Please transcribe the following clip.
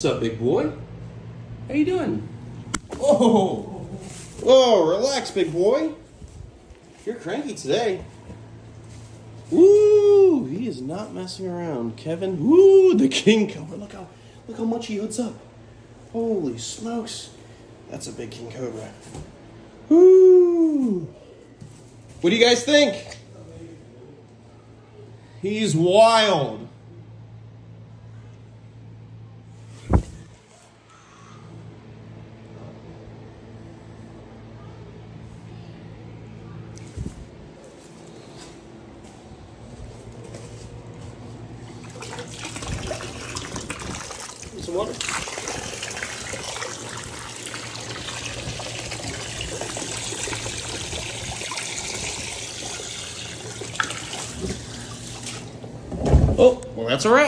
What's up, big boy? How you doing? Oh, oh, relax, big boy. You're cranky today. Woo! He is not messing around, Kevin. Woo! The king cobra. Look how, look how much he hoods up. Holy smokes! That's a big king cobra. Woo! What do you guys think? He's wild. Some water. Oh, well, that's a wrap.